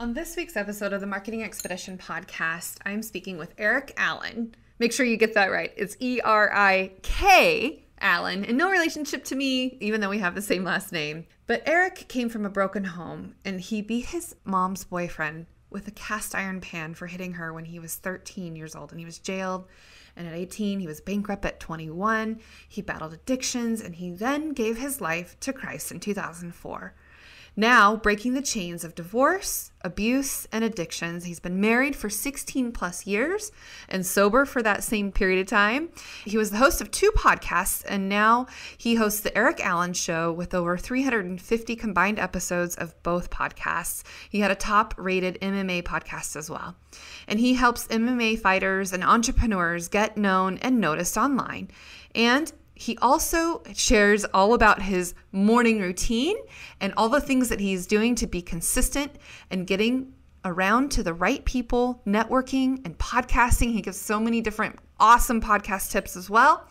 On this week's episode of the Marketing Expedition podcast, I'm speaking with Erik Allen. Make sure you get that right. It's E R I K Allen, and no relationship to me, even though we have the same last name. But Eric came from a broken home, and he beat his mom's boyfriend with a cast iron pan for hitting her when he was 13 years old, and he was jailed. And at 18, he was bankrupt at 21. He battled addictions, and he then gave his life to Christ in 2004. Now, breaking the chains of divorce, abuse, and addictions, he's been married for 16 plus years and sober for that same period of time. He was the host of two podcasts, and now he hosts The Erik Allen Show with over 350 combined episodes of both podcasts. He had a top rated MMA podcast as well. And he helps MMA fighters and entrepreneurs get known and noticed online. And he also shares all about his morning routine and all the things that he's doing to be consistent and getting around to the right people, networking and podcasting. He gives so many different awesome podcast tips as well.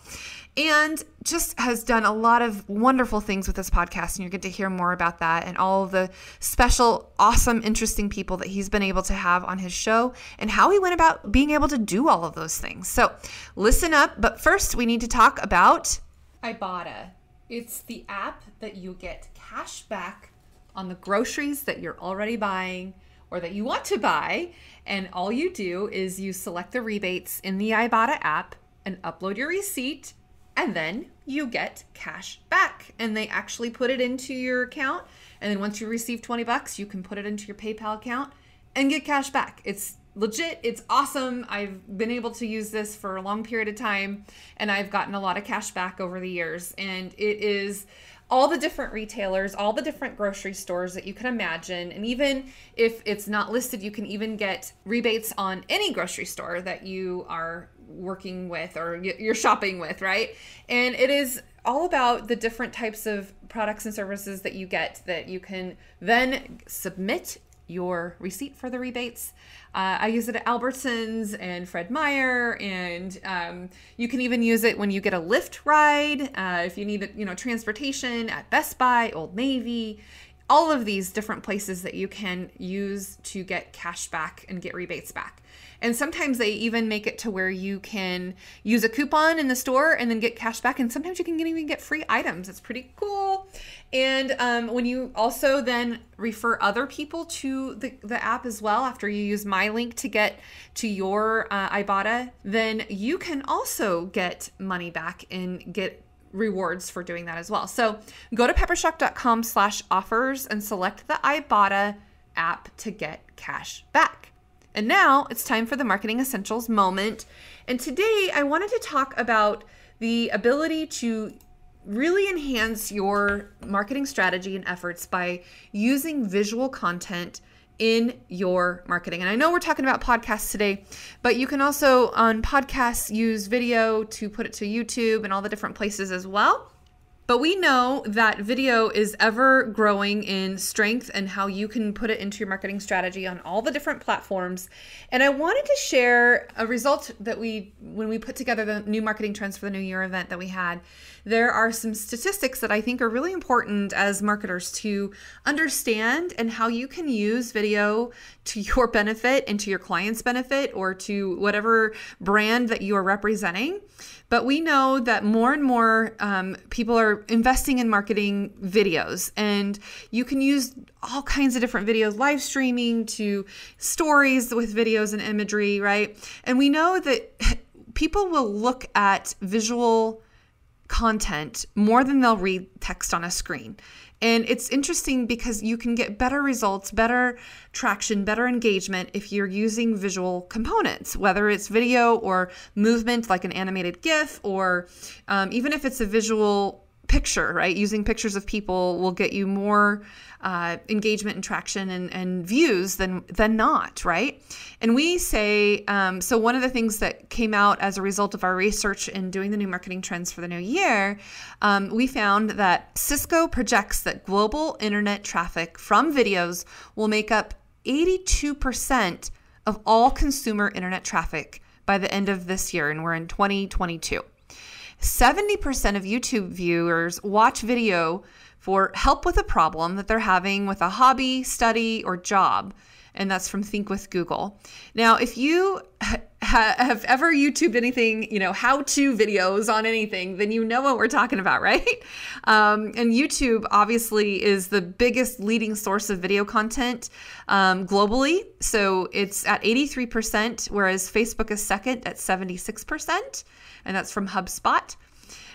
And just has done a lot of wonderful things with this podcast. And you're going to hear more about that and all the special, awesome, interesting people that he's been able to have on his show and how he went about being able to do all of those things. So listen up. But first, we need to talk about Ibotta. It's the app that you get cash back on the groceries that you're already buying or that you want to buy. And all you do is you select the rebates in the Ibotta app and upload your receipt, and then you get cash back. And they actually put it into your account. And then once you receive 20 bucks, you can put it into your PayPal account and get cash back. It's legit. It's awesome. I've been able to use this for a long period of time and I've gotten a lot of cash back over the years. And it is all the different retailers, all the different grocery stores that you can imagine. And even if it's not listed, you can even get rebates on any grocery store that you are working with or you're shopping with, right? And it is all about the different types of products and services that you get that you can then submit your receipt for the rebates. Uh, I use it at Albertsons and Fred Meyer, and um, you can even use it when you get a Lyft ride. Uh, if you need, you know, transportation at Best Buy, Old Navy, all of these different places that you can use to get cash back and get rebates back. And sometimes they even make it to where you can use a coupon in the store and then get cash back. And sometimes you can even get free items. It's pretty cool. And um, when you also then refer other people to the, the app as well, after you use my link to get to your uh, Ibotta, then you can also get money back and get rewards for doing that as well. So go to peppershock.com slash offers and select the Ibotta app to get cash back. And now it's time for the Marketing Essentials moment. And today I wanted to talk about the ability to really enhance your marketing strategy and efforts by using visual content in your marketing. And I know we're talking about podcasts today, but you can also on podcasts use video to put it to YouTube and all the different places as well. But we know that video is ever growing in strength and how you can put it into your marketing strategy on all the different platforms. And I wanted to share a result that we, when we put together the new marketing trends for the new year event that we had, there are some statistics that I think are really important as marketers to understand and how you can use video to your benefit and to your client's benefit or to whatever brand that you are representing. But we know that more and more um, people are investing in marketing videos, and you can use all kinds of different videos, live streaming to stories with videos and imagery, right? And we know that people will look at visual content more than they'll read text on a screen. And it's interesting because you can get better results, better traction, better engagement if you're using visual components, whether it's video or movement like an animated GIF, or um, even if it's a visual picture, right? Using pictures of people will get you more uh, engagement and traction and, and views than than not, right? And we say um, so. One of the things that came out as a result of our research in doing the new marketing trends for the new year, um, we found that Cisco projects that global internet traffic from videos will make up 82% of all consumer internet traffic by the end of this year, and we're in 2022. 70% of YouTube viewers watch video for help with a problem that they're having with a hobby, study, or job. And that's from Think with Google. Now, if you ha- have ever YouTubed anything, you know, how to videos on anything, then you know what we're talking about, right? Um, and YouTube obviously is the biggest leading source of video content um, globally. So it's at 83%, whereas Facebook is second at 76%, and that's from HubSpot.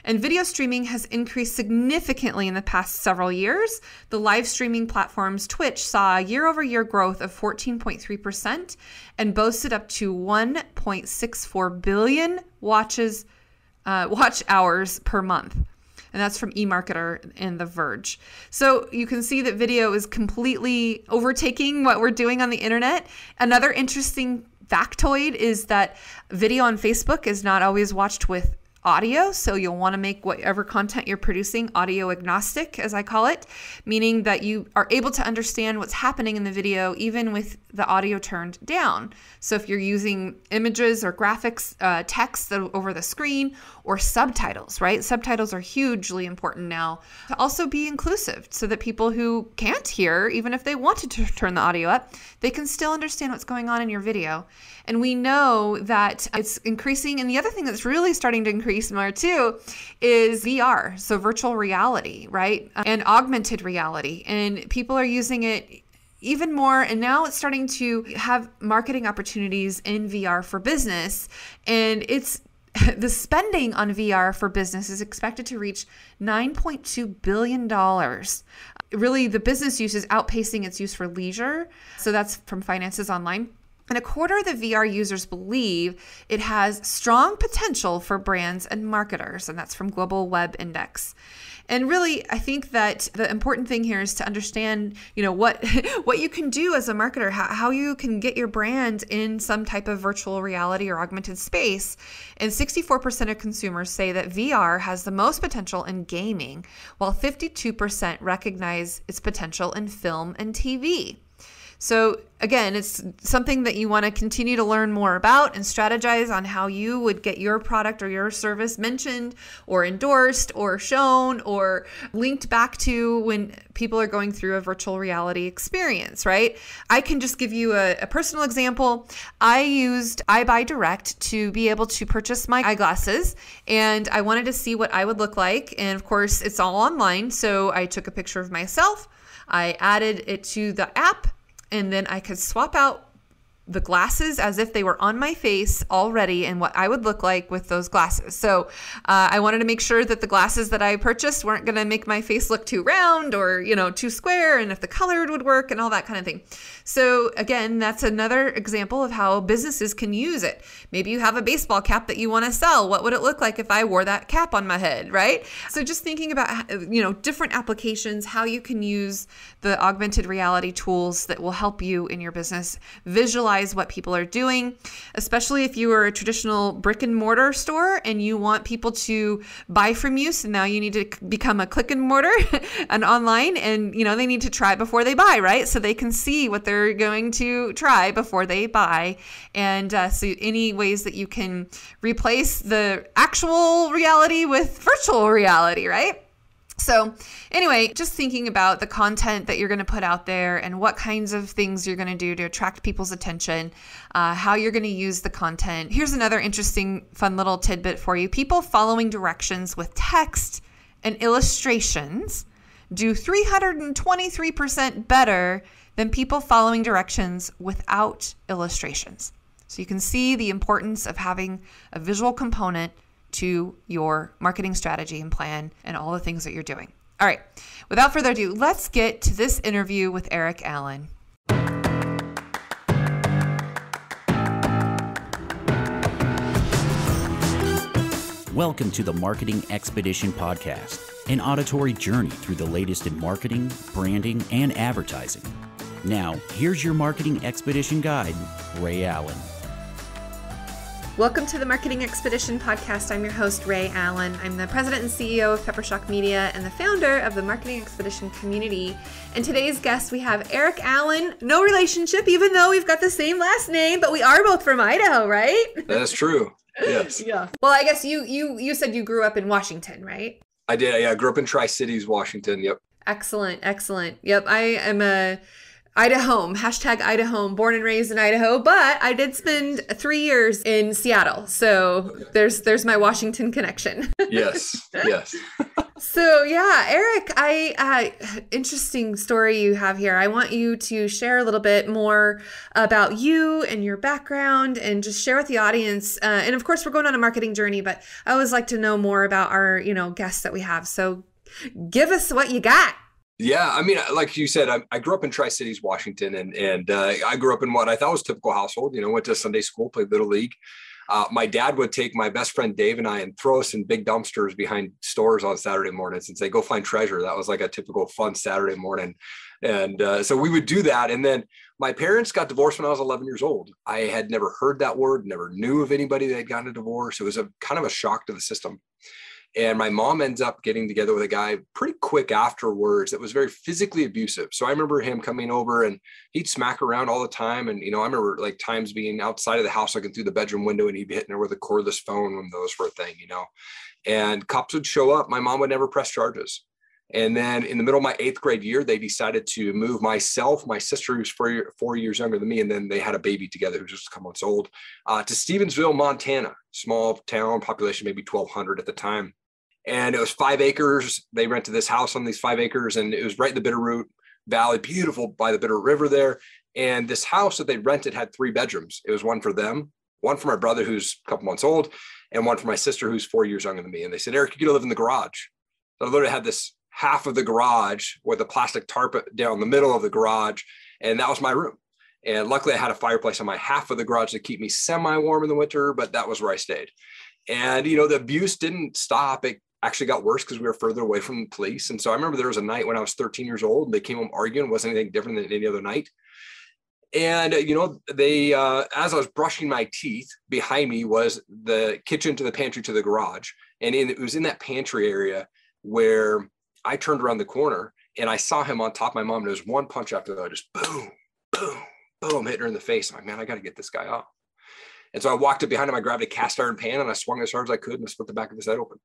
And video streaming has increased significantly in the past several years. The live streaming platforms Twitch saw a year over year growth of 14.3% and boasted up to 1.64 billion watches, uh, watch hours per month. And that's from eMarketer and The Verge. So you can see that video is completely overtaking what we're doing on the internet. Another interesting factoid is that video on Facebook is not always watched with audio. So you'll want to make whatever content you're producing audio agnostic, as I call it, meaning that you are able to understand what's happening in the video even with the audio turned down. So if you're using images or graphics, uh, text over the screen, or subtitles, right? Subtitles are hugely important now to also be inclusive so that people who can't hear, even if they wanted to turn the audio up, they can still understand what's going on in your video. And we know that it's increasing. And the other thing that's really starting to increase more too is VR, so virtual reality, right? And augmented reality. And people are using it even more and now it's starting to have marketing opportunities in VR for business and it's the spending on VR for business is expected to reach $9.2 billion. Really, the business use is outpacing its use for leisure. So that's from Finances Online. And a quarter of the VR users believe it has strong potential for brands and marketers, and that's from Global Web Index. And really, I think that the important thing here is to understand, you know, what what you can do as a marketer, how, how you can get your brand in some type of virtual reality or augmented space. And 64% of consumers say that VR has the most potential in gaming, while 52% recognize its potential in film and TV. So, again, it's something that you want to continue to learn more about and strategize on how you would get your product or your service mentioned or endorsed or shown or linked back to when people are going through a virtual reality experience, right? I can just give you a, a personal example. I used EyeBuyDirect to be able to purchase my eyeglasses and I wanted to see what I would look like. And of course, it's all online. So I took a picture of myself. I added it to the app and then I could swap out the glasses as if they were on my face already and what I would look like with those glasses. So uh, I wanted to make sure that the glasses that I purchased weren't going to make my face look too round or, you know, too square and if the color would work and all that kind of thing. So again, that's another example of how businesses can use it. Maybe you have a baseball cap that you want to sell. What would it look like if I wore that cap on my head, right? So just thinking about, you know, different applications, how you can use the augmented reality tools that will help you in your business visualize what people are doing, especially if you are a traditional brick and mortar store and you want people to buy from you. So now you need to become a click and mortar and online and you know they need to try before they buy, right? So they can see what they're going to try before they buy. And uh, so any ways that you can replace the actual reality with virtual reality, right? So, anyway, just thinking about the content that you're going to put out there and what kinds of things you're going to do to attract people's attention, uh, how you're going to use the content. Here's another interesting, fun little tidbit for you people following directions with text and illustrations do 323% better than people following directions without illustrations. So, you can see the importance of having a visual component to your marketing strategy and plan and all the things that you're doing. All right, without further ado, let's get to this interview with Erik Allen. Welcome to the Marketing Expedition Podcast, an auditory journey through the latest in marketing, branding, and advertising. Now, here's your Marketing Expedition guide, Rhea Allen. Welcome to the Marketing Expedition podcast. I'm your host, Rhea Allen. I'm the president and CEO of Peppershock Media and the founder of the Marketing Expedition community. And today's guest, we have Erik Allen. No relationship, even though we've got the same last name, but we are both from Idaho, right? That's true. Yes. yeah. Well, I guess you you you said you grew up in Washington, right? I did. Yeah, I grew up in Tri Cities, Washington. Yep. Excellent, excellent. Yep, I am a Idaho, hashtag Idaho, born and raised in Idaho, but I did spend three years in Seattle. So there's there's my Washington connection. yes, yes. so yeah, Erik, I uh, interesting story you have here. I want you to share a little bit more about you and your background, and just share with the audience. Uh, and of course, we're going on a marketing journey, but I always like to know more about our you know guests that we have. So give us what you got. Yeah, I mean, like you said, I, I grew up in Tri Cities, Washington, and and uh, I grew up in what I thought was typical household. You know, went to Sunday school, played little league. Uh, my dad would take my best friend Dave and I and throw us in big dumpsters behind stores on Saturday mornings and say, "Go find treasure." That was like a typical fun Saturday morning, and uh, so we would do that. And then my parents got divorced when I was 11 years old. I had never heard that word, never knew of anybody that had gotten a divorce. It was a kind of a shock to the system. And my mom ends up getting together with a guy pretty quick afterwards that was very physically abusive. So I remember him coming over and he'd smack around all the time. And, you know, I remember like times being outside of the house, looking through the bedroom window and he'd be hitting her with a cordless phone when those were a thing, you know. And cops would show up. My mom would never press charges. And then in the middle of my eighth grade year, they decided to move myself, my sister, who's four, four years younger than me, and then they had a baby together who was just a couple months old, uh, to Stevensville, Montana, small town, population maybe 1,200 at the time and it was five acres. They rented this house on these five acres, and it was right in the Bitterroot Valley, beautiful by the Bitterroot River there. And this house that they rented had three bedrooms. It was one for them, one for my brother who's a couple months old, and one for my sister who's four years younger than me. And they said, Erik, you to live in the garage. So I literally had this half of the garage with a plastic tarp down the middle of the garage, and that was my room. And luckily, I had a fireplace on my half of the garage to keep me semi warm in the winter, but that was where I stayed. And you know, the abuse didn't stop. It actually got worse because we were further away from the police. And so I remember there was a night when I was 13 years old, and they came home arguing, wasn't anything different than any other night. And you know, they uh, as I was brushing my teeth, behind me was the kitchen to the pantry to the garage, and in, it was in that pantry area where I turned around the corner and I saw him on top of my mom. And there was one punch after the other, just boom, boom, boom, hitting her in the face. I'm like, man, I got to get this guy off. And so I walked up behind him. I grabbed a cast iron pan and I swung as hard as I could and I split the back of his head open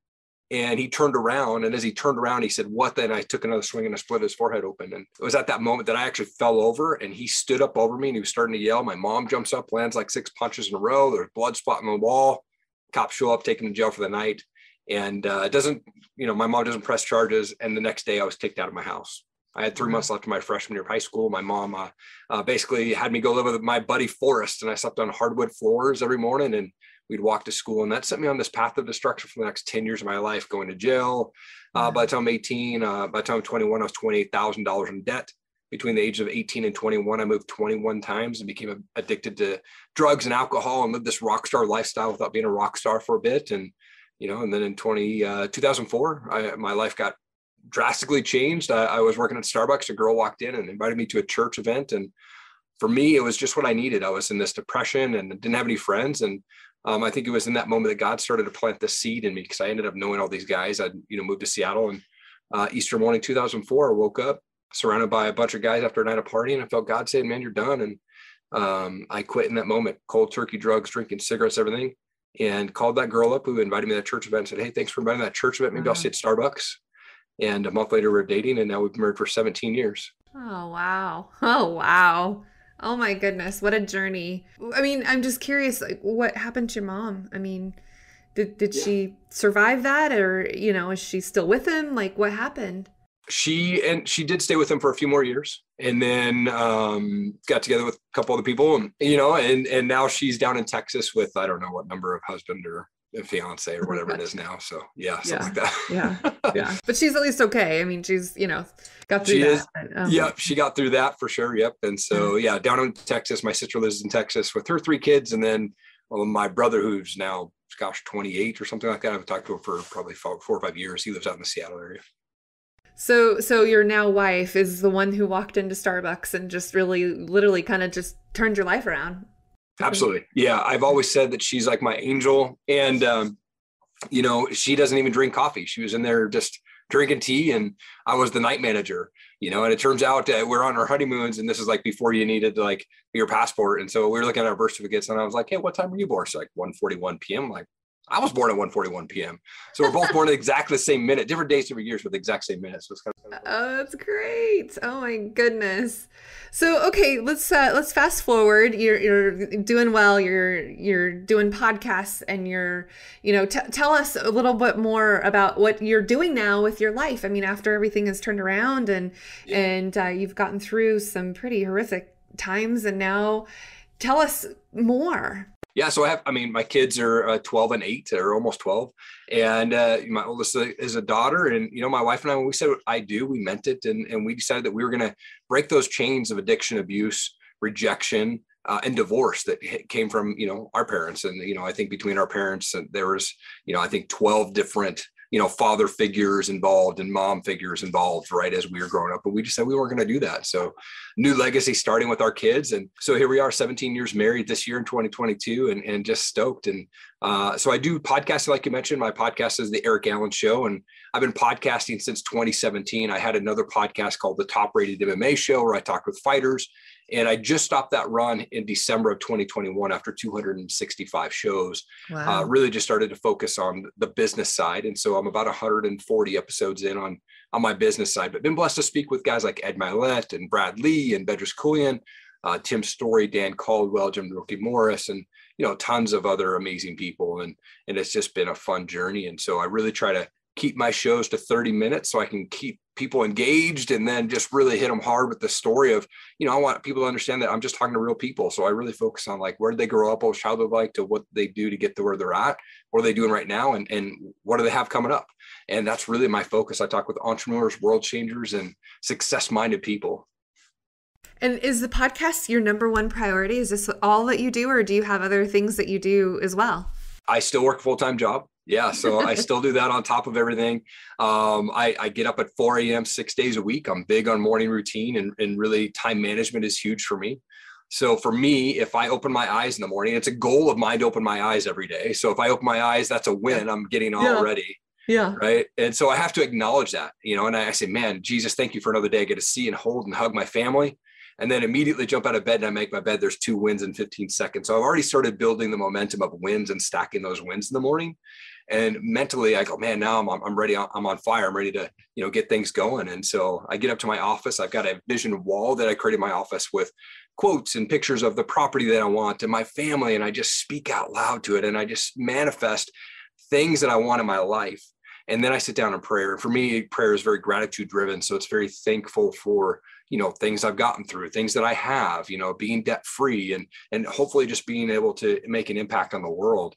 and he turned around and as he turned around he said what then i took another swing and i split his forehead open and it was at that moment that i actually fell over and he stood up over me and he was starting to yell my mom jumps up lands like six punches in a row there's blood spot on the wall cops show up take him to jail for the night and uh, it doesn't you know my mom doesn't press charges and the next day i was kicked out of my house I had 3 mm-hmm. months left of my freshman year of high school. My mom uh, uh, basically had me go live with my buddy Forrest, and I slept on hardwood floors every morning. And we'd walk to school and that set me on this path of destruction for the next 10 years of my life going to jail. Uh, by the time I'm 18 uh, by the time I'm 21 i was $28000 in debt. Between the ages of 18 and 21 i moved 21 times and became addicted to drugs and alcohol and lived this rock star lifestyle without being a rock star for a bit. And you know and then in 20 uh, 2004 I, my life got drastically changed. I, I was working at starbucks. A girl walked in and invited me to a church event. And for me, it was just what I needed. I was in this depression and didn't have any friends. And um, I think it was in that moment that God started to plant the seed in me because I ended up knowing all these guys. I, you know, moved to Seattle and uh, Easter morning 2004, I woke up surrounded by a bunch of guys after a night of partying. And I felt God saying, "Man, you're done." And um, I quit in that moment. Cold turkey, drugs, drinking, cigarettes, everything. And called that girl up who invited me to that church event and said, "Hey, thanks for inviting that church event. Maybe. I'll see at Starbucks." And a month later, we we're dating, and now we've been married for 17 years. Oh wow! Oh wow! Oh my goodness, what a journey. I mean, I'm just curious like what happened to your mom? I mean, did did yeah. she survive that or, you know, is she still with him? Like what happened? She and she did stay with him for a few more years and then um, got together with a couple other people and you know and and now she's down in Texas with I don't know what number of husband or fiance or whatever it is now. So yeah, something yeah. like that. yeah, yeah. But she's at least okay. I mean, she's you know got through she that. Is, um, yep, she got through that for sure. Yep. And so yeah, down in Texas, my sister lives in Texas with her three kids, and then well, my brother who's now gosh 28 or something like that. I've talked to him for probably four or five years. He lives out in the Seattle area. So, so your now wife is the one who walked into Starbucks and just really, literally, kind of just turned your life around. Absolutely. Yeah. I've always said that she's like my angel. And, um, you know, she doesn't even drink coffee. She was in there just drinking tea and I was the night manager, you know, and it turns out that we're on our honeymoons and this is like before you needed like your passport. And so we were looking at our birth certificates and I was like, Hey, what time were you born? She's like 141 PM. I'm like, I was born at 141 PM. So we're both born at exactly the same minute, different days, different years but the exact same minutes. So it's kind of Oh, that's great. Oh my goodness. So okay, let's uh, let's fast forward. You're you're doing well. You're you're doing podcasts, and you're you know t- tell us a little bit more about what you're doing now with your life. I mean, after everything has turned around and yeah. and uh, you've gotten through some pretty horrific times, and now tell us more yeah, so I have, I mean, my kids are uh, 12 and eight, or almost 12. And uh, my oldest is a daughter. And, you know, my wife and I, when we said I do, we meant it. And, and we decided that we were going to break those chains of addiction, abuse, rejection, uh, and divorce that came from, you know, our parents. And, you know, I think between our parents, and there was, you know, I think 12 different you know father figures involved and mom figures involved right as we were growing up but we just said we weren't going to do that. So new legacy starting with our kids and so here we are 17 years married this year in 2022 and, and just stoked and uh, so i do podcasting like you mentioned. My podcast is the erik allen show and i've been podcasting since 2017 i had another podcast called the top rated mma show where i talked with fighters and I just stopped that run in December of 2021 after 265 shows. Uh, wow. Uh, really just started to focus on the business side. And so I'm about 140 episodes in on, on my business side, but been blessed to speak with guys like Ed Mylett and Brad Lea and Bedros Keuilian, uh, Tim Storey, Dan Caldwell, Jim Rookie Morris, and you know tons of other amazing people. And and it's just been a fun journey. And so I really try to keep my shows to 30 minutes so I can keep people engaged and then just really hit them hard with the story of, you know, I want people to understand that I'm just talking to real people. So I really focus on like where did they grow up, what was childhood like to what they do to get to where they're at, what are they doing right now, and, and what do they have coming up? And that's really my focus. I talk with entrepreneurs, world changers, and success minded people. And is the podcast your number one priority? Is this all that you do, or do you have other things that you do as well? I still work a full time job. Yeah, so I still do that on top of everything. Um, I, I, get up at 4 a.m. six days a week. I'm big on morning routine, and, and really time management is huge for me. So for me, if I open my eyes in the morning, it's a goal of mine to open my eyes every day. So if I open my eyes, that's a win. I'm getting yeah. already. Yeah. Right. And so I have to acknowledge that, you know, and I, I say, man, Jesus, thank you for another day. I get to see and hold and hug my family and then immediately jump out of bed and I make my bed. There's two wins in 15 seconds. So I've already started building the momentum of wins and stacking those wins in the morning. And mentally, I go, man, now I'm, I'm ready. I'm on fire. I'm ready to, you know, get things going. And so I get up to my office. I've got a vision wall that I created my office with quotes and pictures of the property that I want and my family. And I just speak out loud to it. And I just manifest things that I want in my life. And then I sit down in prayer. And for me, prayer is very gratitude driven. So it's very thankful for, you know, things I've gotten through, things that I have, you know, being debt free and, and hopefully just being able to make an impact on the world.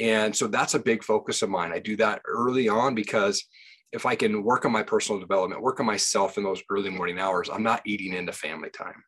And so that's a big focus of mine. I do that early on because if I can work on my personal development, work on myself in those early morning hours, I'm not eating into family time.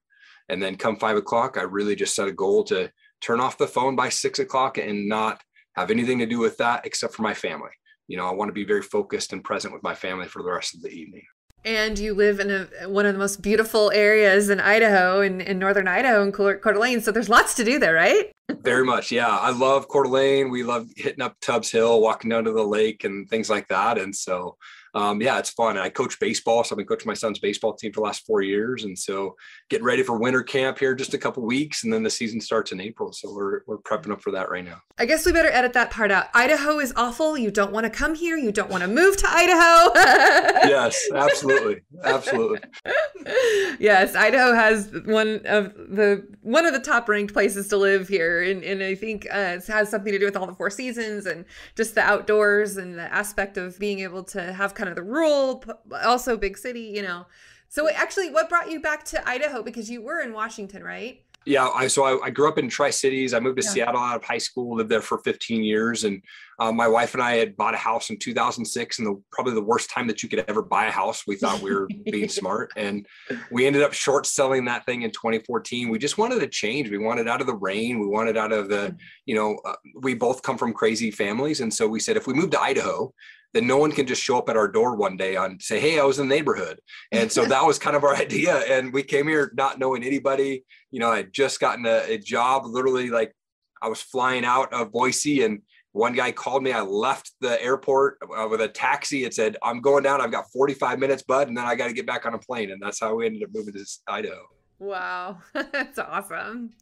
And then come five o'clock, I really just set a goal to turn off the phone by six o'clock and not have anything to do with that except for my family. You know, I want to be very focused and present with my family for the rest of the evening. And you live in a, one of the most beautiful areas in Idaho, in, in northern Idaho, in Coeur d'Alene. So there's lots to do there, right? Very much, yeah. I love Coeur d'Alene. We love hitting up Tubbs Hill, walking down to the lake, and things like that. And so um, yeah, it's fun. I coach baseball. So I've been coaching my son's baseball team for the last four years. And so getting ready for winter camp here just a couple weeks. And then the season starts in April. So we're, we're prepping up for that right now. I guess we better edit that part out. Idaho is awful. You don't want to come here. You don't want to move to Idaho. yes, absolutely. Absolutely. yes. Idaho has one of the, one of the top ranked places to live here. And, and I think uh, it has something to do with all the four seasons and just the outdoors and the aspect of being able to have kind of the rural, also big city, you know. So actually, what brought you back to Idaho? Because you were in Washington, right? Yeah, I so I, I grew up in Tri Cities. I moved to yeah. Seattle out of high school, lived there for 15 years, and uh, my wife and I had bought a house in 2006, and the probably the worst time that you could ever buy a house. We thought we were being smart, and we ended up short selling that thing in 2014. We just wanted to change. We wanted out of the rain. We wanted out of the, you know, uh, we both come from crazy families, and so we said if we moved to Idaho, then no one can just show up at our door one day and say, Hey, I was in the neighborhood. And so that was kind of our idea. And we came here not knowing anybody. You know, I had just gotten a, a job, literally like I was flying out of Boise and one guy called me. I left the airport uh, with a taxi. It said, I'm going down. I've got 45 minutes, bud. And then I got to get back on a plane. And that's how we ended up moving to Idaho. Wow, that's awesome.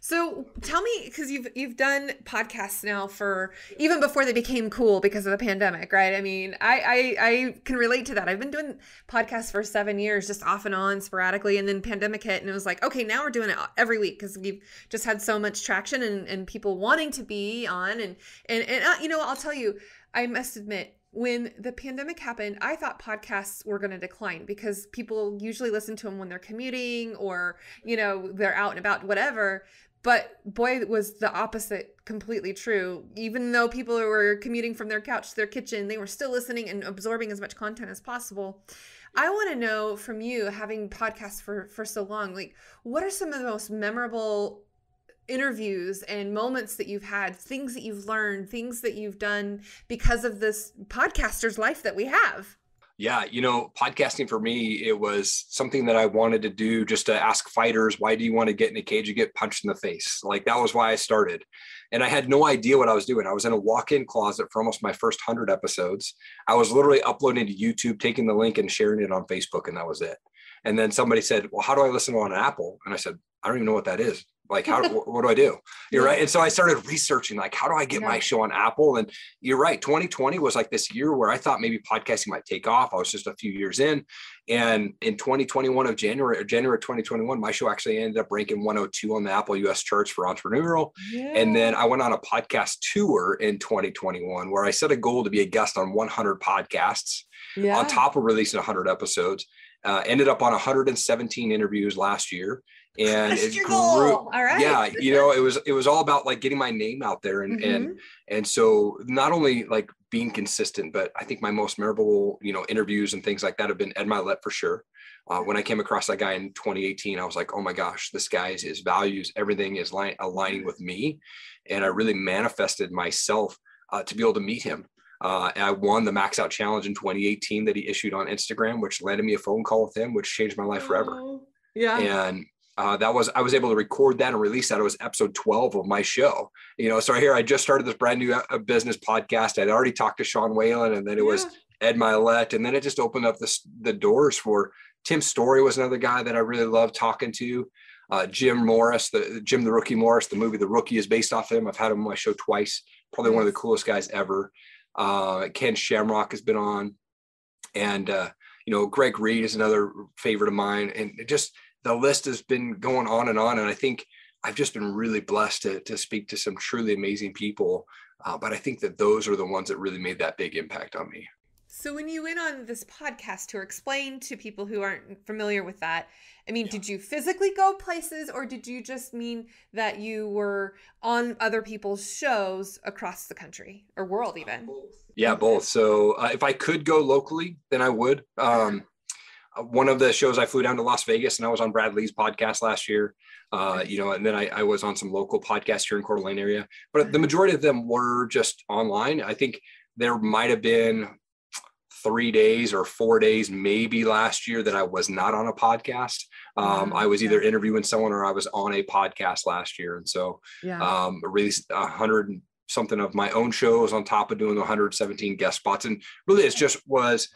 So tell me, because you've you've done podcasts now for even before they became cool because of the pandemic, right? I mean, I I, I can relate to that. I've been doing podcasts for seven years, just off and on, sporadically, and then pandemic hit, and it was like, okay, now we're doing it every week because we've just had so much traction and and people wanting to be on, and and and uh, you know, I'll tell you, I must admit, when the pandemic happened, I thought podcasts were going to decline because people usually listen to them when they're commuting or, you know, they're out and about, whatever. But boy, was the opposite completely true. Even though people were commuting from their couch to their kitchen, they were still listening and absorbing as much content as possible. I want to know from you, having podcasts for for so long, like what are some of the most memorable interviews and moments that you've had, things that you've learned, things that you've done because of this podcaster's life that we have? Yeah, you know, podcasting for me, it was something that I wanted to do just to ask fighters, why do you want to get in a cage and get punched in the face? Like that was why I started. And I had no idea what I was doing. I was in a walk in closet for almost my first 100 episodes. I was literally uploading to YouTube, taking the link and sharing it on Facebook, and that was it. And then somebody said, Well, how do I listen on Apple? And I said, I don't even know what that is like how what do i do? You're yeah. right. And so i started researching like how do i get yeah. my show on apple? And you're right 2020 was like this year where i thought maybe podcasting might take off. I was just a few years in. And in 2021 of january or january 2021 my show actually ended up ranking 102 on the apple us charts for entrepreneurial. Yeah. and then i went on a podcast tour in 2021 where i set a goal to be a guest on 100 podcasts on top of releasing 100 episodes. Uh, ended up on 117 interviews last year and That's it grew, all right yeah you know it was it was all about like getting my name out there and mm-hmm. and and so not only like being consistent but i think my most memorable you know interviews and things like that have been ed mylett for sure uh, when i came across that guy in 2018 i was like oh my gosh this guy's his values everything is li- aligning with me and i really manifested myself uh, to be able to meet him uh, I won the Max Out Challenge in 2018 that he issued on Instagram, which landed me a phone call with him, which changed my life forever. Oh, yeah. And uh, that was I was able to record that and release that. It was episode 12 of my show. You know, so here I just started this brand new uh, business podcast. I'd already talked to Sean Whalen, and then it yeah. was Ed Mylett, and then it just opened up the the doors for Tim Storey was another guy that I really loved talking to. Uh, Jim Morris, the Jim the Rookie Morris, the movie The Rookie is based off him. I've had him on my show twice. Probably one of the coolest guys ever. Uh, Ken Shamrock has been on, and uh, you know Greg Reid is another favorite of mine, and it just the list has been going on and on. And I think I've just been really blessed to, to speak to some truly amazing people. Uh, but I think that those are the ones that really made that big impact on me. So when you went on this podcast to explain to people who aren't familiar with that, I mean, yeah. did you physically go places or did you just mean that you were on other people's shows across the country or world even? Yeah, both. So uh, if I could go locally, then I would. Um, one of the shows I flew down to Las Vegas and I was on Brad Lea's podcast last year. Uh, you know, and then I, I, was on some local podcasts here in Coeur d'Alene area, but the majority of them were just online. I think there might have been three days or four days, maybe last year that I was not on a podcast. Um, I was either interviewing someone or I was on a podcast last year. And so, yeah. um, released a hundred something of my own shows on top of doing the 117 guest spots. And really, it just was,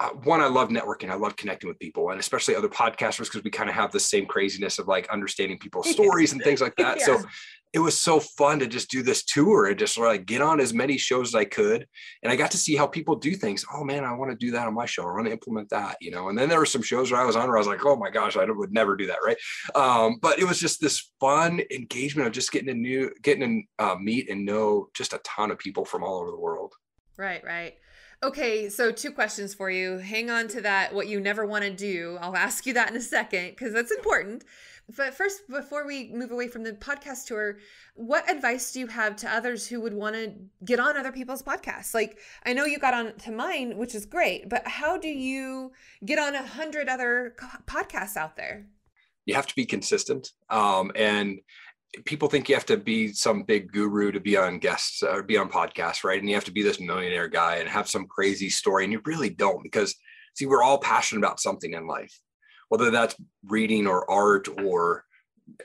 uh, one, I love networking. I love connecting with people, and especially other podcasters because we kind of have the same craziness of like understanding people's stories and things like that. yeah. So it was so fun to just do this tour and just like get on as many shows as I could. And I got to see how people do things. Oh man, I want to do that on my show. I want to implement that, you know. And then there were some shows where I was on where I was like, oh my gosh, I would never do that, right? Um, but it was just this fun engagement of just getting to new, getting to uh, meet and know just a ton of people from all over the world. Right, right. Okay, so two questions for you. Hang on to that, what you never want to do. I'll ask you that in a second because that's important. But first, before we move away from the podcast tour, what advice do you have to others who would want to get on other people's podcasts? Like, I know you got on to mine, which is great, but how do you get on a hundred other podcasts out there? You have to be consistent. Um, and people think you have to be some big guru to be on guests or be on podcasts, right? And you have to be this millionaire guy and have some crazy story. And you really don't because see, we're all passionate about something in life, whether that's reading or art or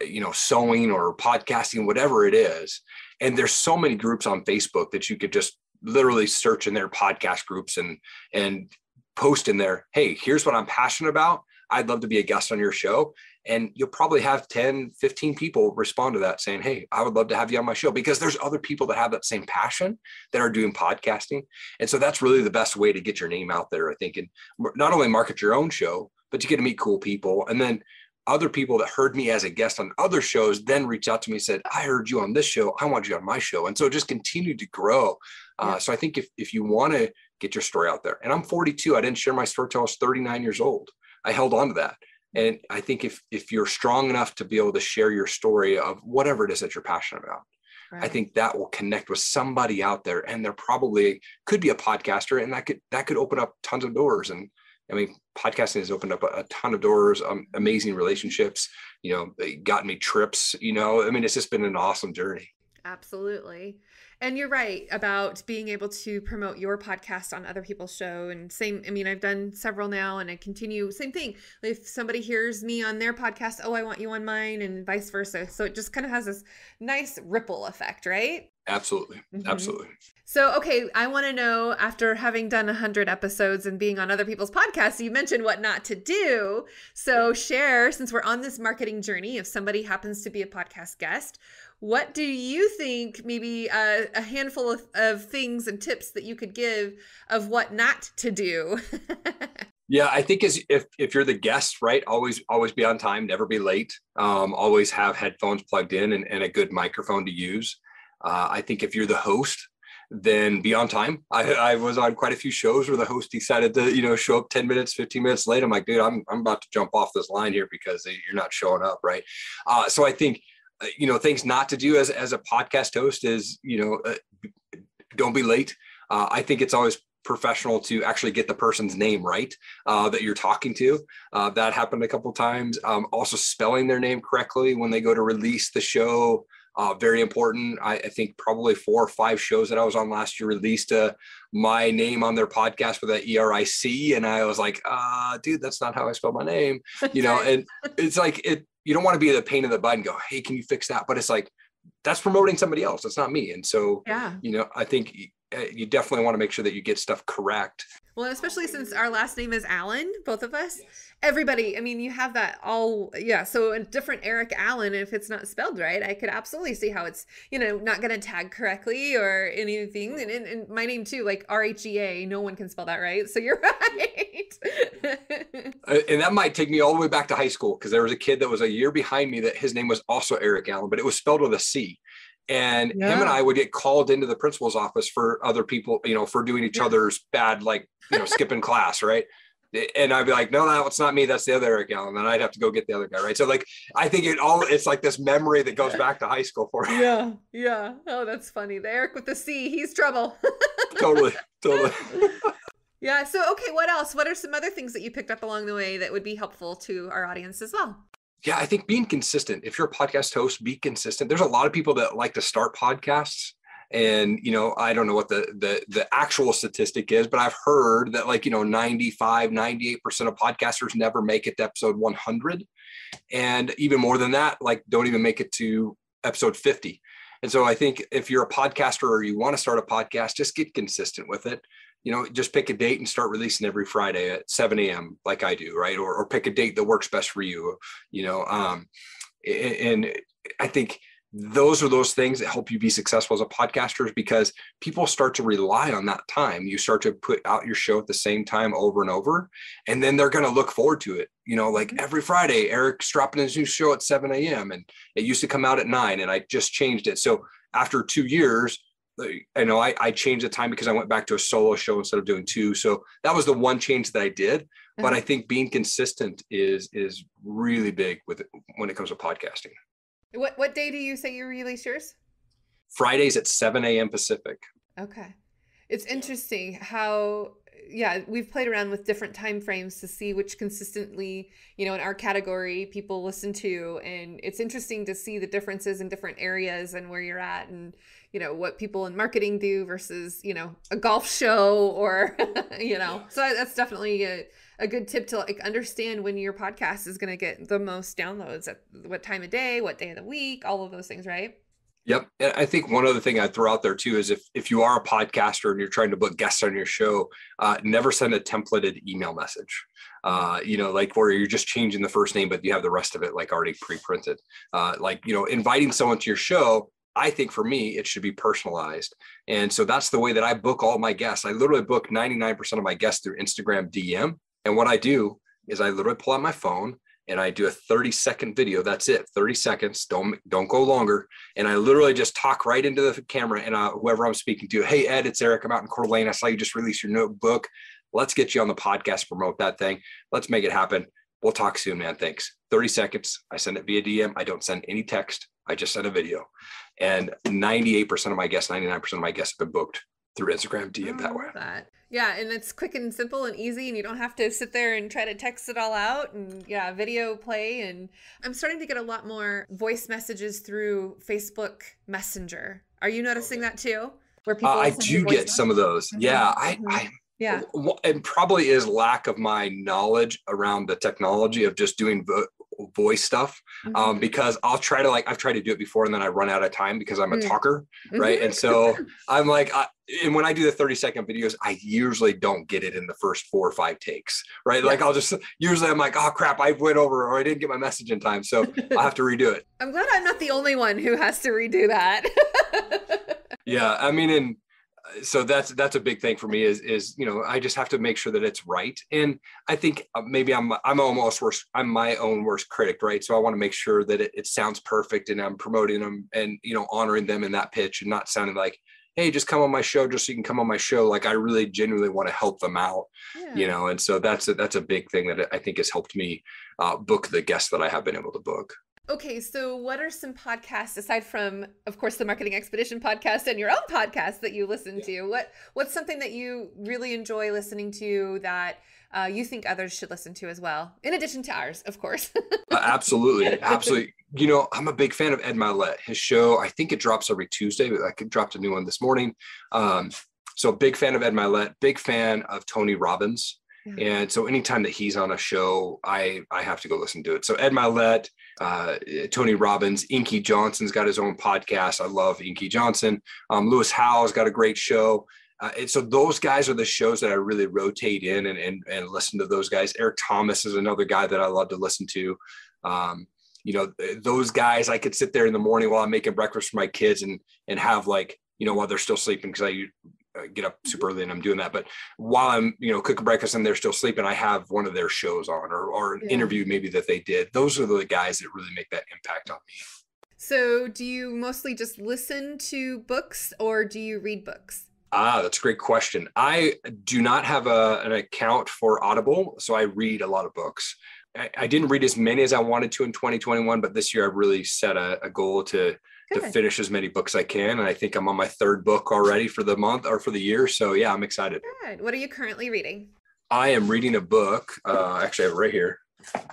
you know, sewing or podcasting, whatever it is. And there's so many groups on Facebook that you could just literally search in their podcast groups and and post in there, hey, here's what I'm passionate about. I'd love to be a guest on your show. And you'll probably have 10, 15 people respond to that saying, Hey, I would love to have you on my show because there's other people that have that same passion that are doing podcasting. And so that's really the best way to get your name out there, I think, and not only market your own show, but you get to meet cool people. And then other people that heard me as a guest on other shows then reach out to me and said, I heard you on this show. I want you on my show. And so it just continued to grow. Uh, so I think if, if you want to get your story out there, and I'm 42, I didn't share my story till I was 39 years old. I held on to that. And I think if if you're strong enough to be able to share your story of whatever it is that you're passionate about, right. I think that will connect with somebody out there. And there probably could be a podcaster, and that could that could open up tons of doors. And I mean, podcasting has opened up a, a ton of doors, um, amazing relationships. You know, they got me trips. You know, I mean, it's just been an awesome journey. Absolutely. And you're right about being able to promote your podcast on other people's show. And same, I mean, I've done several now and I continue, same thing. If somebody hears me on their podcast, oh, I want you on mine, and vice versa. So it just kind of has this nice ripple effect, right? Absolutely. Mm-hmm. Absolutely. So, okay, I want to know after having done 100 episodes and being on other people's podcasts, you mentioned what not to do. So, share, since we're on this marketing journey, if somebody happens to be a podcast guest, what do you think, maybe a, a handful of, of things and tips that you could give of what not to do? yeah, I think as if, if you're the guest, right, always always be on time, never be late. Um, always have headphones plugged in and, and a good microphone to use. Uh, I think if you're the host, then be on time. I, I, was on quite a few shows where the host decided to, you know, show up 10 minutes, 15 minutes late. I'm like, dude, I'm, I'm about to jump off this line here because you're not showing up. Right. Uh, so I think uh, you know things not to do as as a podcast host is you know uh, don't be late uh, i think it's always professional to actually get the person's name right uh, that you're talking to uh, that happened a couple times um, also spelling their name correctly when they go to release the show uh, very important. I, I, think probably four or five shows that I was on last year released uh, my name on their podcast with that E R I C, and I was like, uh, dude, that's not how I spell my name, you know. and it's like it you don't want to be the pain in the butt and go, hey, can you fix that? But it's like that's promoting somebody else. That's not me. And so, yeah, you know, I think uh, you definitely want to make sure that you get stuff correct. Well, especially since our last name is Allen, both of us. Yes. Everybody, I mean, you have that all, yeah. So a different Eric Allen, if it's not spelled right, I could absolutely see how it's, you know, not going to tag correctly or anything. And, and, and, my name too, like R H E A, no one can spell that right. So you're right. Uh, and that might take me all the way back to high school because there was a kid that was a year behind me that his name was also Eric Allen, but it was spelled with a C and yeah. him and I would get called into the principal's office for other people, you know, for doing each other's bad, like you know, skipping class, right? And I'd be like, no, no, it's not me. That's the other Eric Allen. And I'd have to go get the other guy, right? So like, I think it all it's like this memory that goes back to high school for me. Yeah, yeah. Oh, that's funny. The Eric with the C, he's trouble. totally, totally. yeah. So okay, what else? What are some other things that you picked up along the way that would be helpful to our audience as well? Yeah, I think being consistent. If you're a podcast host, be consistent. There's a lot of people that like to start podcasts and you know i don't know what the the the actual statistic is but i've heard that like you know 95 98% of podcasters never make it to episode 100 and even more than that like don't even make it to episode 50 and so i think if you're a podcaster or you want to start a podcast just get consistent with it you know, just pick a date and start releasing every Friday at 7 a.m. like I do, right? Or, or pick a date that works best for you, you know. Um, and I think those are those things that help you be successful as a podcaster because people start to rely on that time. You start to put out your show at the same time over and over, and then they're going to look forward to it. You know, like mm-hmm. every Friday, Erik's dropping his new show at 7 a.m. and it used to come out at nine, and I just changed it. So after two years, I know I, I changed the time because I went back to a solo show instead of doing two. So that was the one change that I did. Mm-hmm. But I think being consistent is is really big with it when it comes to podcasting. What what day do you say you release yours? Fridays at 7 a.m. Pacific. Okay. It's interesting how yeah, we've played around with different time frames to see which consistently, you know, in our category people listen to and it's interesting to see the differences in different areas and where you're at and you know what people in marketing do versus you know a golf show or you know so that's definitely a, a good tip to like understand when your podcast is going to get the most downloads at what time of day what day of the week all of those things right Yep. And I think one other thing I'd throw out there too is if if you are a podcaster and you're trying to book guests on your show, uh, never send a templated email message. Uh, you know, like where you're just changing the first name, but you have the rest of it like already pre-printed. Uh, like, you know, inviting someone to your show, I think for me, it should be personalized. And so that's the way that I book all my guests. I literally book 99% of my guests through Instagram DM. And what I do is I literally pull out my phone and I do a 30 second video. That's it, 30 seconds. Don't don't go longer. And I literally just talk right into the camera and uh, whoever I'm speaking to. Hey Ed, it's Erik. I'm out in Coeur d'Alene. I saw you just release your notebook. Let's get you on the podcast. Promote that thing. Let's make it happen. We'll talk soon, man. Thanks. 30 seconds. I send it via DM. I don't send any text. I just sent a video. And 98% of my guests, 99% of my guests have been booked through Instagram DM that way. That. Yeah, and it's quick and simple and easy, and you don't have to sit there and try to text it all out. And yeah, video play. And I'm starting to get a lot more voice messages through Facebook Messenger. Are you noticing that too? Where people uh, I do get some of those. Mm-hmm. Yeah, I, mm-hmm. I yeah and probably is lack of my knowledge around the technology of just doing vo- voice stuff um, mm-hmm. because I'll try to like I've tried to do it before and then I run out of time because I'm a mm. talker, right? Mm-hmm. And so I'm like, I, and when I do the 30 second videos, I usually don't get it in the first four or five takes, right? Yeah. Like I'll just usually I'm like, oh crap, I went over or I didn't get my message in time, so I have to redo it. I'm glad I'm not the only one who has to redo that. yeah, I mean, and so that's that's a big thing for me is is you know I just have to make sure that it's right and I think uh, maybe I'm I'm almost worst I'm my own worst critic right so I want to make sure that it, it sounds perfect and I'm promoting them and you know honoring them in that pitch and not sounding like hey just come on my show just so you can come on my show like I really genuinely want to help them out yeah. you know and so that's a, that's a big thing that I think has helped me uh, book the guests that I have been able to book. Okay, so what are some podcasts aside from, of course, the Marketing Expedition podcast and your own podcast that you listen yeah. to? What what's something that you really enjoy listening to that uh, you think others should listen to as well, in addition to ours, of course? uh, absolutely, absolutely. You know, I'm a big fan of Ed Mylett. His show, I think it drops every Tuesday. But I dropped a new one this morning. Um, so, big fan of Ed Mylett. Big fan of Tony Robbins. And so anytime that he's on a show, I I have to go listen to it. So Ed Mylett, uh, Tony Robbins, Inky Johnson's got his own podcast. I love Inky Johnson. Um, Lewis Howes got a great show. Uh, and so those guys are the shows that I really rotate in and, and, and listen to those guys. Eric Thomas is another guy that I love to listen to. Um, you know, those guys, I could sit there in the morning while I'm making breakfast for my kids and, and have like, you know, while they're still sleeping, because I get up super mm-hmm. early and I'm doing that. But while I'm, you know, cooking breakfast and they're still sleeping, I have one of their shows on or, or an yeah. interview maybe that they did. Those are the guys that really make that impact on me. So do you mostly just listen to books or do you read books? Ah, that's a great question. I do not have a, an account for Audible, so I read a lot of books. I, I didn't read as many as I wanted to in 2021, but this year I really set a, a goal to Good. to finish as many books I can. And I think I'm on my third book already for the month or for the year. So yeah, I'm excited. Good. What are you currently reading? I am reading a book. Uh, actually, I have it right here.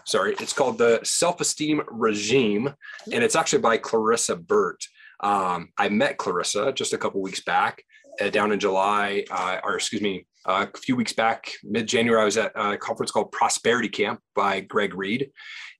Sorry, it's called The Self Esteem Regime, and it's actually by Clarissa Burt. Um, I met Clarissa just a couple weeks back uh, down in July, uh, or excuse me, uh, a few weeks back, mid January. I was at a conference called Prosperity Camp by Greg Reid,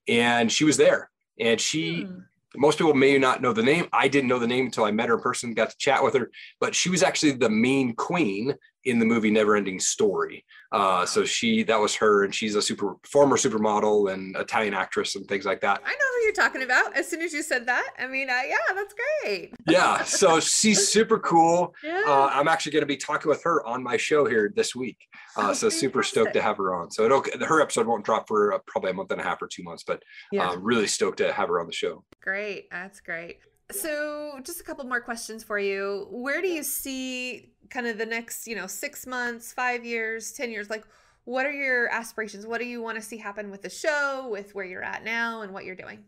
and she was there. And she hmm most people may not know the name. I didn't know the name until I met her in person, got to chat with her, but she was actually the main queen in the movie Neverending Story. Uh, so she, that was her, and she's a super former supermodel and Italian actress and things like that. I know who you're talking about. As soon as you said that, I mean, uh, yeah, that's great. yeah, so she's super cool. Yeah. Uh, I'm actually going to be talking with her on my show here this week. Uh, oh, so super stoked to have her on. So it'll her episode won't drop for uh, probably a month and a half or two months, but yeah. Uh, really stoked to have her on the show. Great, that's great. So, just a couple more questions for you. Where do you see kind of the next, you know, six months, five years, 10 years? Like, what are your aspirations? What do you want to see happen with the show, with where you're at now, and what you're doing?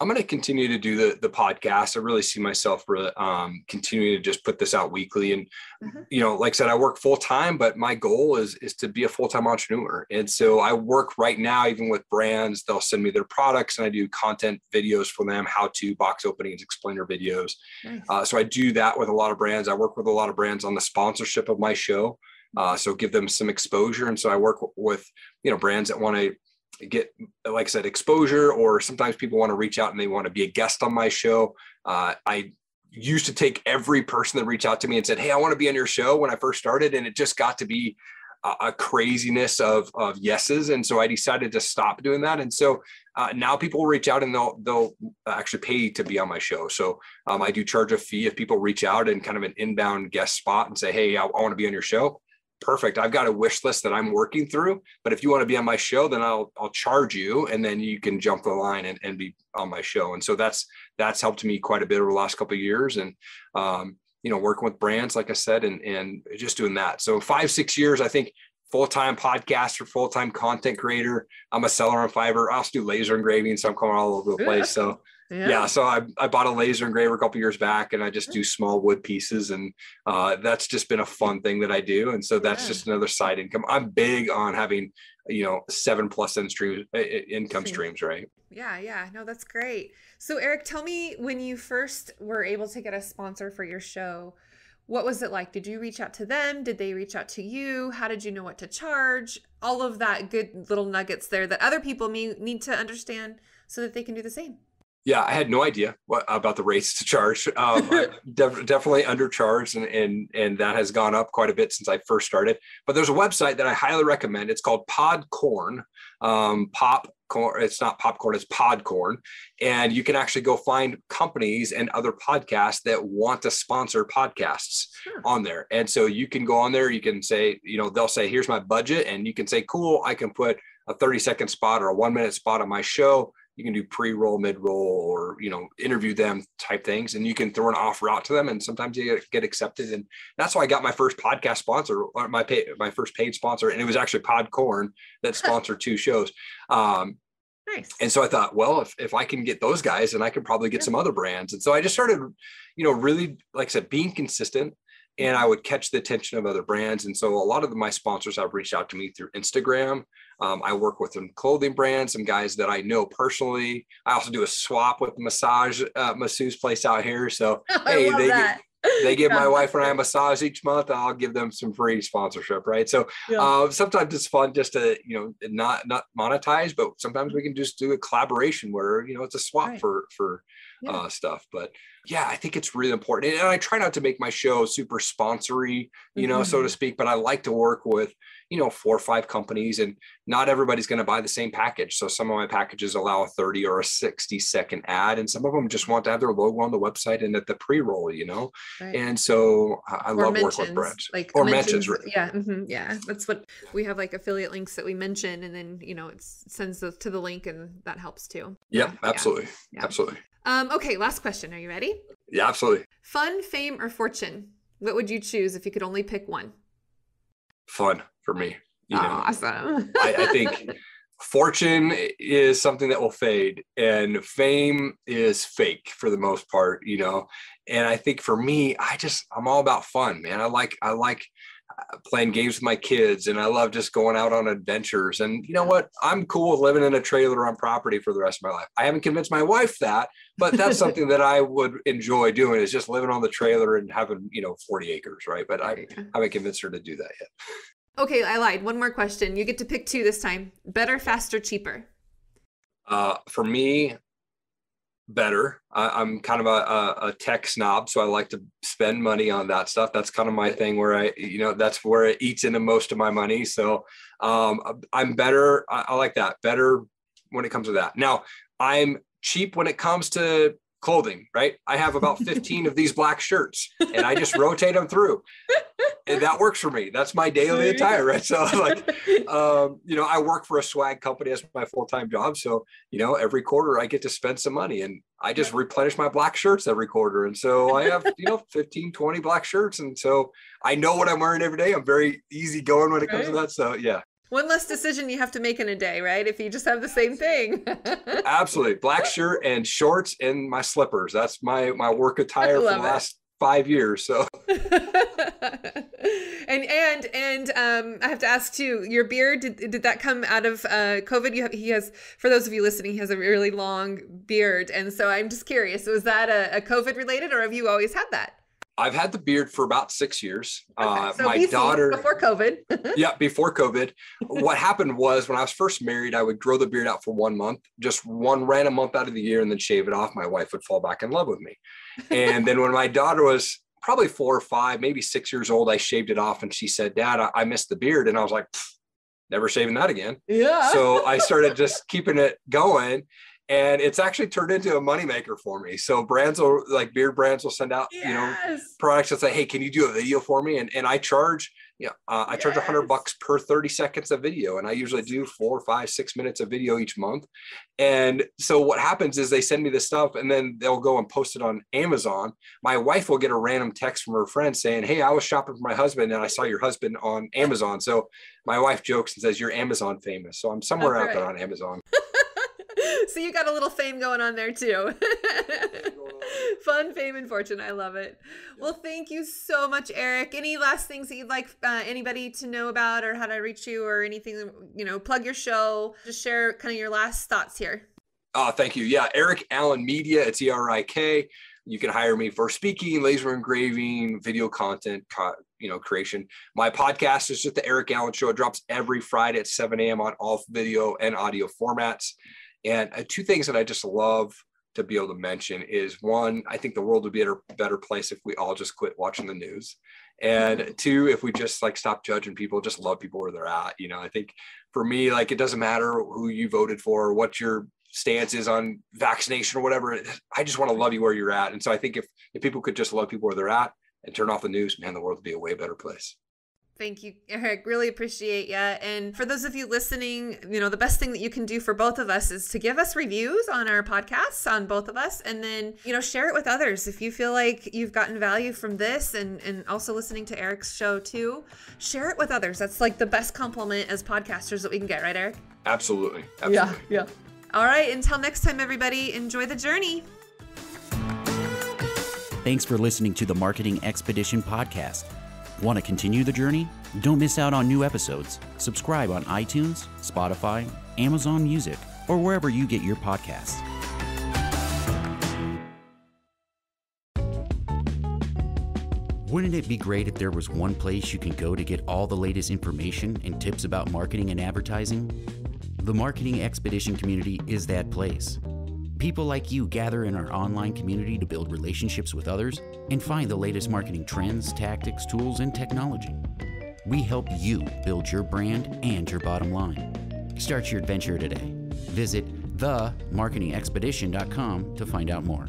I'm going to continue to do the the podcast. I really see myself really, um, continuing to just put this out weekly. And mm-hmm. you know, like I said, I work full time, but my goal is is to be a full time entrepreneur. And so I work right now, even with brands. They'll send me their products, and I do content videos for them, how to box openings, explainer videos. Nice. Uh, so I do that with a lot of brands. I work with a lot of brands on the sponsorship of my show. Uh, so give them some exposure. And so I work with you know brands that want to get like i said exposure or sometimes people want to reach out and they want to be a guest on my show uh, i used to take every person that reached out to me and said, Hey, I want to be on your show when I first started. And it just got to be a, craziness of, of yeses. And so I decided to stop doing that. And so uh, now people reach out and they'll, they'll actually pay to be on my show. So um, I do charge a fee if people reach out and kind of an inbound guest spot and say, Hey, I, I want to be on your show perfect. I've got a wish list that I'm working through, but if you want to be on my show, then I'll, I'll charge you and then you can jump the line and, and be on my show. And so that's, that's helped me quite a bit over the last couple of years. And, um, you know, working with brands, like I said, and, and just doing that. So five, six years, I think full-time podcaster, full-time content creator. I'm a seller on Fiverr. I also do laser engraving. So I'm coming all over the place. So yeah. yeah. so I, I bought a laser engraver a couple years back and I just do small wood pieces and uh, that's just been a fun thing that I do. And so that's yeah. just another side income. I'm big on having, you know, seven plus in streams, income streams, right? Yeah, yeah. No, that's great. So Erik, tell me when you first were able to get a sponsor for your show, what was it like? Did you reach out to them? Did they reach out to you? How did you know what to charge? All of that good little nuggets there that other people may need to understand so that they can do the same. Yeah, I had no idea what about the rates to charge. Um, def- definitely undercharged, and, and and that has gone up quite a bit since I first started. But there's a website that I highly recommend. It's called Podcorn. Um, Popcorn. It's not popcorn. It's Podcorn, and you can actually go find companies and other podcasts that want to sponsor podcasts sure. on there. And so you can go on there. You can say, you know, they'll say, "Here's my budget," and you can say, "Cool, I can put." a 30 second spot or a one minute spot on my show you can do pre-roll, mid-roll, or you know, interview them type things, and you can throw an offer out to them, and sometimes you get, accepted. And that's why I got my first podcast sponsor, my pay, my first paid sponsor, and it was actually Podcorn that sponsored two shows. Um, Nice. And so I thought, well, if, if I can get those guys, then I can probably get yeah. some other brands. And so I just started, you know, really, like I said, being consistent and I would catch the attention of other brands. And so a lot of my sponsors have reached out to me through Instagram. Um, I work with some clothing brands, some guys that I know personally. I also do a swap with the massage uh, masseuse place out here. So hey, they get, they give yeah. my wife and I a massage each month. I'll give them some free sponsorship, right? So yeah. uh, sometimes it's fun just to you know not not monetize, but sometimes we can just do a collaboration where you know it's a swap right. for for yeah. uh, stuff. But yeah, I think it's really important. And I try not to make my show super sponsory, you know, mm-hmm. so to mm-hmm. speak, but I like to work with, you know, four or five companies and not everybody's going to buy the same package. So some of my packages allow a 30 or a 60 second ad, and some of them just want to have their logo on the website and at the pre roll, you know? Right. And so I, I love mentions, working with brands like or mentions. mentions yeah. Mm-hmm, yeah. That's what we have like affiliate links that we mention, and then, you know, it sends those to the link and that helps too. Yep. Yeah, absolutely. Yeah. Absolutely. Um, okay, last question. Are you ready? Yeah, absolutely. Fun, fame, or fortune? What would you choose if you could only pick one? Fun for me. You know, awesome. I, I think fortune is something that will fade and fame is fake for the most part you know and i think for me i just i'm all about fun man i like i like playing games with my kids and I love just going out on adventures. And you know what? I'm cool with living in a trailer on property for the rest of my life. I haven't convinced my wife that, but that's something that I would enjoy doing is just living on the trailer and having, you know, 40 acres, right? But I haven't convinced her to do that yet. Okay, I lied. One more question. You get to pick two this time. Better, faster, cheaper. Uh, for me, better. I, am kind of a, a, a, tech snob, so I like to spend money on that stuff. That's kind of my thing where I, you know, that's where it eats into most of my money. So um, I'm better. I, I like that. Better when it comes to that. Now I'm cheap when it comes to clothing, right? I have about 15 of these black shirts and I just rotate them through. And that works for me. That's my daily attire, right? So like um, you know, I work for a swag company as my full-time job. So, you know, every quarter I get to spend some money and I just replenish my black shirts every quarter. And so I have, you know, 15, 20 black shirts. And so I know what I'm wearing every day. I'm very easy going when it comes right. to that. So yeah. One less decision you have to make in a day, right? If you just have the same thing. Absolutely. Black shirt and shorts and my slippers. That's my my work attire for the it. last five years. So and and and um I have to ask too, your beard, did, did that come out of uh COVID? You have, he has for those of you listening, he has a really long beard. And so I'm just curious, was that a, a COVID related or have you always had that? I've had the beard for about six years. Okay, uh, so my daughter, before COVID. yeah, before COVID. what happened was when I was first married, I would grow the beard out for one month, just one random month out of the year, and then shave it off. My wife would fall back in love with me. And then when my daughter was probably four or five, maybe six years old, I shaved it off, and she said, "Dad, I, I missed the beard," and I was like, "Never shaving that again." yeah. so I started just keeping it going. And it's actually turned into a moneymaker for me. So brands will like beard brands will send out, you know, products that say, Hey, can you do a video for me? And, and I charge, you know, uh, I charge a hundred bucks per 30 seconds of video. And I usually do four, five, six minutes of video each month. And so what happens is they send me this stuff and then they'll go and post it on Amazon. My wife will get a random text from her friend saying, Hey, I was shopping for my husband and I saw your husband on Amazon. So my wife jokes and says, You're Amazon famous. So I'm somewhere out there on Amazon. so you got a little fame going on there too. Fun, fame, and fortune. I love it. Well, thank you so much, Erik. Any last things that you'd like uh, anybody to know about, or how to reach you, or anything? You know, plug your show. Just share kind of your last thoughts here. Oh, thank you. Yeah, Erik Allen Media. It's E R I K. You can hire me for speaking, laser engraving, video content, co- you know, creation. My podcast is just the Erik Allen Show. It drops every Friday at 7 a.m. on all video and audio formats. And uh, two things that I just love to be able to mention is one, I think the world would be a better place if we all just quit watching the news. And two, if we just like stop judging people, just love people where they're at. You know, I think for me, like it doesn't matter who you voted for, or what your stance is on vaccination or whatever. I just want to love you where you're at. And so I think if if people could just love people where they're at and turn off the news, man, the world would be a way better place. Thank you, Erik. Really appreciate you. And for those of you listening, you know, the best thing that you can do for both of us is to give us reviews on our podcasts on both of us and then, you know, share it with others. If you feel like you've gotten value from this and, and also listening to Erik's show too, share it with others. That's like the best compliment as podcasters that we can get, right, Erik? Absolutely. Absolutely. yeah. All right. Until next time, everybody, enjoy the journey. Thanks for listening to the Marketing Expedition podcast. Want to continue the journey? Don't miss out on new episodes. Subscribe on iTunes, Spotify, Amazon Music, or wherever you get your podcasts. Wouldn't it be great if there was one place you can go to get all the latest information and tips about marketing and advertising? The Marketing Expedition community is that place. People like you gather in our online community to build relationships with others and find the latest marketing trends, tactics, tools, and technology. We help you build your brand and your bottom line. Start your adventure today. Visit themarketingexpedition.com to find out more.